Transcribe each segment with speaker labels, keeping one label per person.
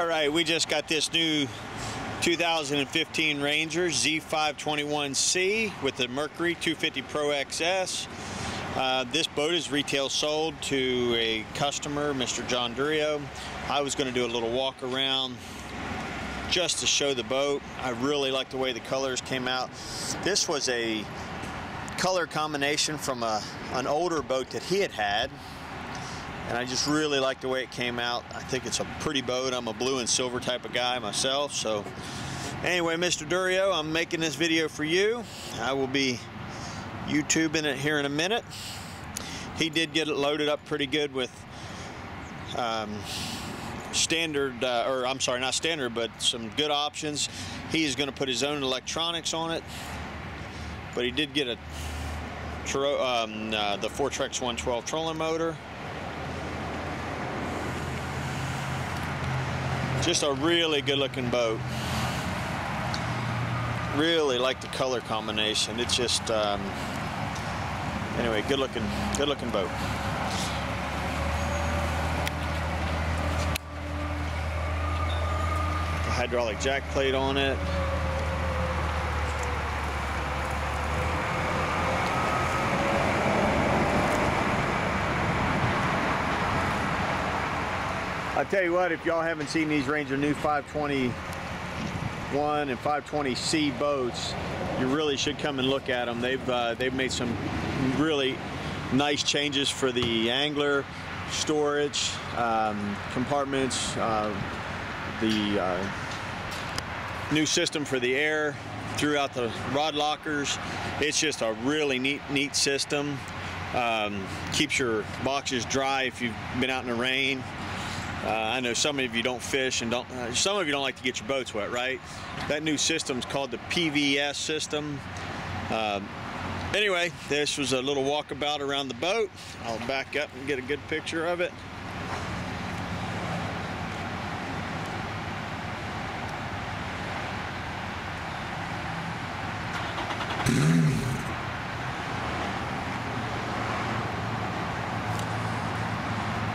Speaker 1: All right, we just got this new 2015 Ranger Z521C with the Mercury 250 Pro XS. Uh, this boat is retail sold to a customer, Mr. John Durio. I was going to do a little walk around just to show the boat. I really like the way the colors came out. This was a color combination from a, an older boat that he had had and I just really like the way it came out. I think it's a pretty boat. I'm a blue and silver type of guy myself. So anyway, Mr. Durio, I'm making this video for you. I will be YouTubing it here in a minute. He did get it loaded up pretty good with um, standard, uh, or I'm sorry, not standard, but some good options. He's going to put his own electronics on it, but he did get a um, uh, the Fortrex 112 trolling motor. Just a really good looking boat. Really like the color combination. It's just, um, anyway, good looking, good looking boat. The hydraulic jack plate on it. I tell you what, if y'all haven't seen these Ranger new 521 and 520C boats, you really should come and look at them. They've uh, they've made some really nice changes for the angler storage um, compartments, uh, the uh, new system for the air throughout the rod lockers. It's just a really neat neat system. Um, keeps your boxes dry if you've been out in the rain. Uh, I know some of you don't fish and don't. Uh, some of you don't like to get your boats wet, right? That new system is called the PVS system. Uh, anyway, this was a little walkabout around the boat. I'll back up and get a good picture of it.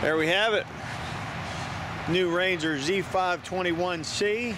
Speaker 1: There we have it new Ranger Z521C.